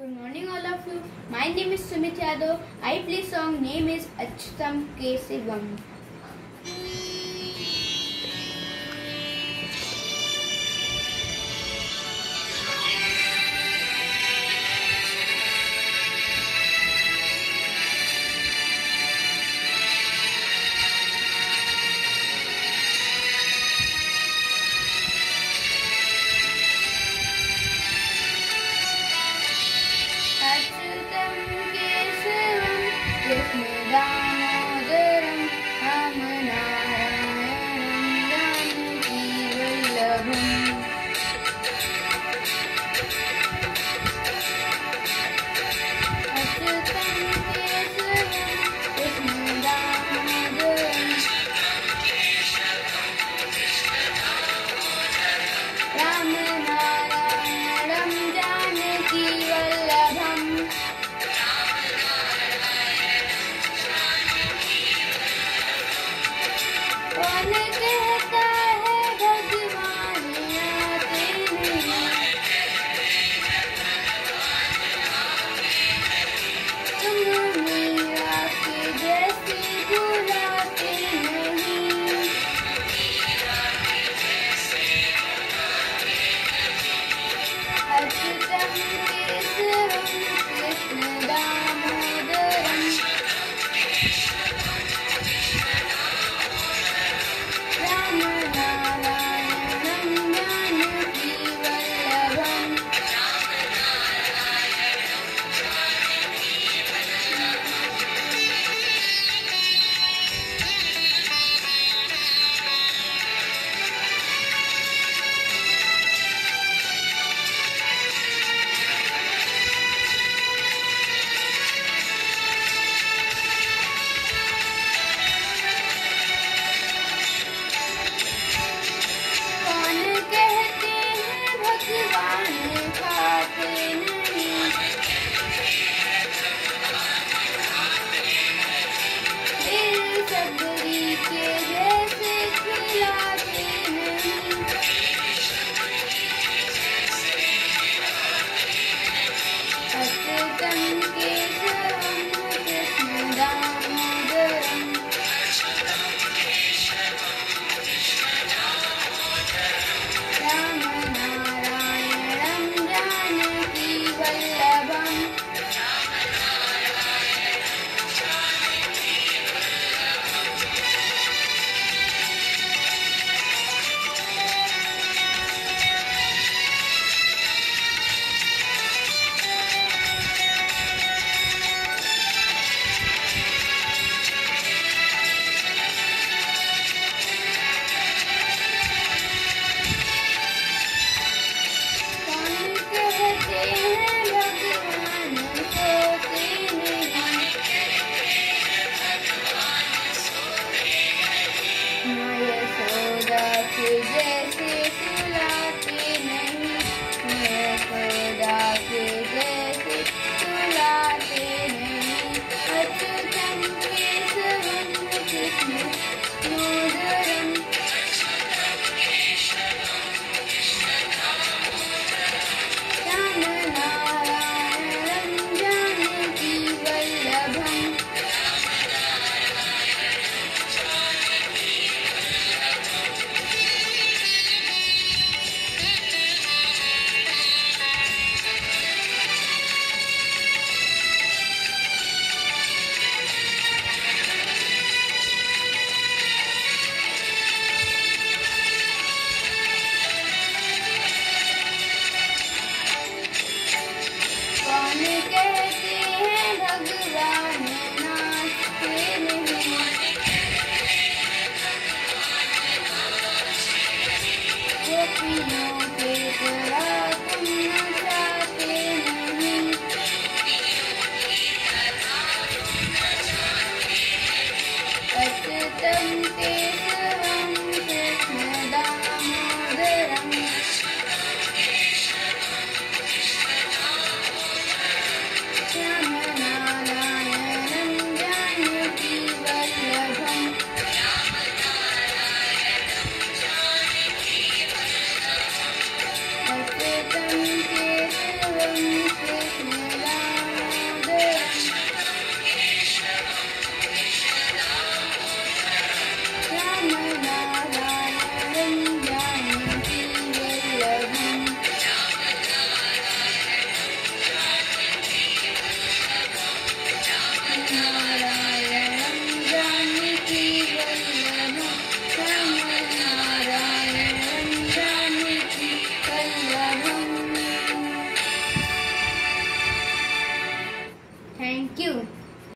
Good morning all of you. My name is Sumit Yadav. I play song name is Achtam K. Sivam. Deus me dá.